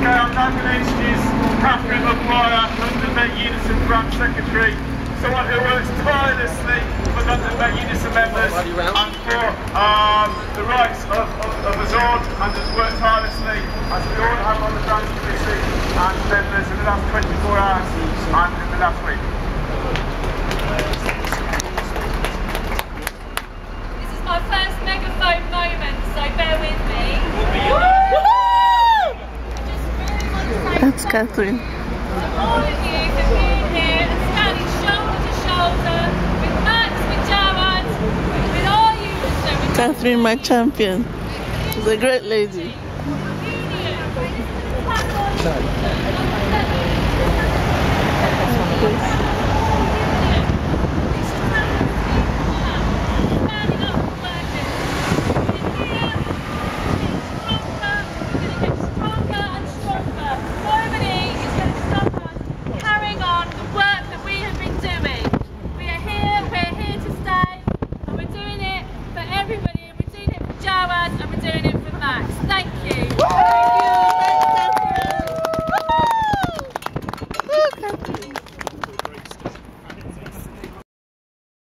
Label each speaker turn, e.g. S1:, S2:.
S1: Okay, I'm going to introduce Catherine Maguire, London Met Unison Branch Secretary, someone who works tirelessly for London Met Unison members and for um, the rights of, of, of us all, and has worked tirelessly, as we all have on the branch committee and members in the last 24 hours and in the last week.
S2: You Catherine.
S3: Catherine, my champion. She's a great lady.
S2: Okay.